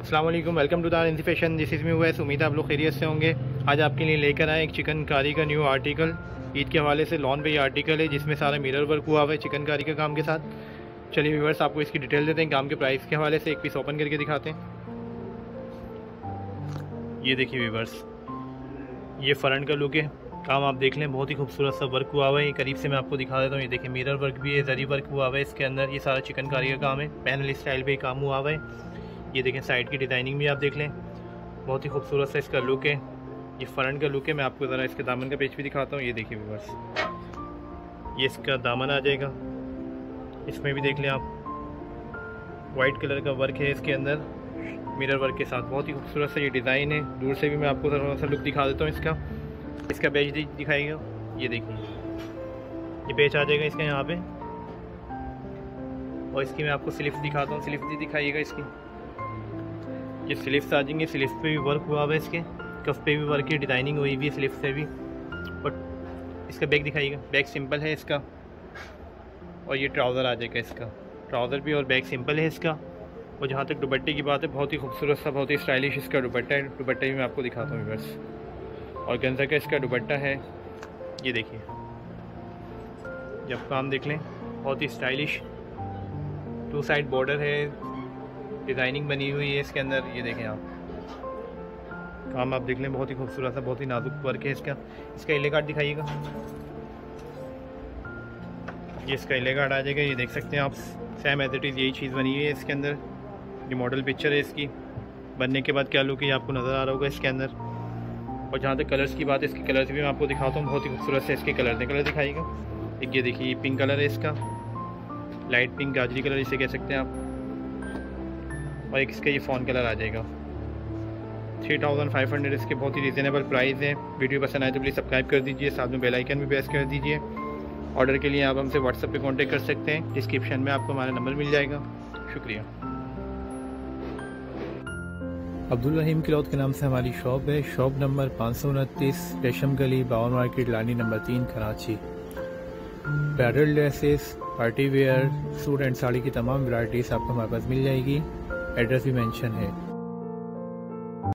अस्सलाम welcome to the NC fashion this is me वैस उम्मीद आप लोग खैरियत से होंगे। आज आपके लिए लेकर आए एक चिकन कारी का न्यू आर्टिकल ईद के हवाले से लॉन पे ये आर्टिकल है, जिसमें सारा मिरर वर्क हुआ हुआ है चिकन कारी के काम के साथ। चलिए व्यूवर्स आपको इसकी डिटेल देते हैं। काम के प्राइस के हवाले से एक पीस ओपन करके दिखाते हैं। ये देखिए व्यूवर्स ये फ्रंट का लुक है। काम आप देख लें, बहुत ही खूबसूरत सा वर्क हुआ हुआ है। करीब से मैं आपको दिखा देता हूँ। ये देखिए मिरर वर्क भी है जरी वर्क हुआ हुआ है। इसके अंदर ये सारा चिकनकारी का काम है। पैनल स्टाइल पे काम हुआ हुआ है। ये देखें साइड की डिज़ाइनिंग भी आप देख लें। बहुत ही खूबसूरत सा इसका लुक है। ये फ्रंट का लुक है, मैं आपको ज़रा इसके दामन का पेज भी दिखाता हूँ, ये देखिए बस। ये इसका दामन आ जाएगा। इसमें भी देख लें आप। वाइट कलर का वर्क है इसके अंदर मिरर वर्क के साथ। बहुत ही खूबसूरत सा ये डिज़ाइन है। दूर से भी मैं आपको थोड़ा सा लुक दिखा देता हूँ इसका। इसका बेच दिखाएगा। ये देखिए। ये बेच आ जाएगा इसका यहाँ पे। और इसकी मैं आपको स्लिप दिखाता हूँ। स्लिप भी दिखाइएगा इसकी। ये स्लिप्स आ जाएँगे, स्लिप्स पे भी वर्क हुआ हुआ है इसके। कफ पे भी वर्क है डिज़ाइनिंग हुई भी है स्लिप से भी। और इसका बैग दिखाइएगा। बैग सिंपल है इसका। और ये ट्राउज़र आ जाएगा इसका। ट्राउज़र भी और बैग सिंपल है इसका। और जहाँ तक दुपट्टे की बात है, बहुत ही खूबसूरत सा, बहुत ही स्टाइलिश इसका दुपट्टा है। दुपट्टा भी मैं आपको दिखाता हूँ बस। और गंजा का इसका दुपट्टा है। ये देखिए। जब काम देख लें, बहुत ही स्टाइलिश टू साइड बॉर्डर है। डिज़ाइनिंग बनी हुई है इसके अंदर, ये देखें आप। काम आप देख लें, बहुत ही खूबसूरत है बहुत ही नाजुक वर्क है इसका। इसका इले कार्ड दिखाइएगा। ये इसका इले कार्ड आ जाएगा, ये देख सकते हैं आप। सेम एज इट इज़ यही चीज़ बनी हुई है इसके अंदर। ये मॉडल पिक्चर है इसकी। बनने के बाद क्या लुक है आपको नज़र आ रहा होगा इसके अंदर। और जहाँ तक कलर्स की बात है, इसके कलर्स भी मैं आपको दिखाता हूँ। बहुत ही खूबसूरत से इसके कलर कलर दिखाइएगा। एक ये देखिए पिंक कलर है इसका। लाइट पिंक गाजरी कलर इसे कह सकते हैं आप। और एक इसका ये फ़ोन कलर आ जाएगा। थ्री थाउज़ेंड फाइव हंड्रेड इसके बहुत ही रिजनेबल प्राइस है। वीडियो पसंद आए तो प्लीज़ सब्सक्राइब कर दीजिए, साथ में बेल आइकन भी प्रेस कर दीजिए। ऑर्डर के लिए आप हमसे व्हाट्सएप पे कांटेक्ट कर सकते हैं। डिस्क्रिप्शन में आपको हमारा नंबर मिल जाएगा। शुक्रिया। अब्दुल रहीम क्लॉथ के नाम से हमारी शॉप है। शॉप नंबर पाँच सौ उनतीस रेशम गली, बावन मार्केट लानी नंबर तीन, Karachi. Bridal dresses party wear suit and sari की तमाम वैरायटीज़ आपको हमारे पास मिल जाएगी। एड्रेस भी मेंशन है।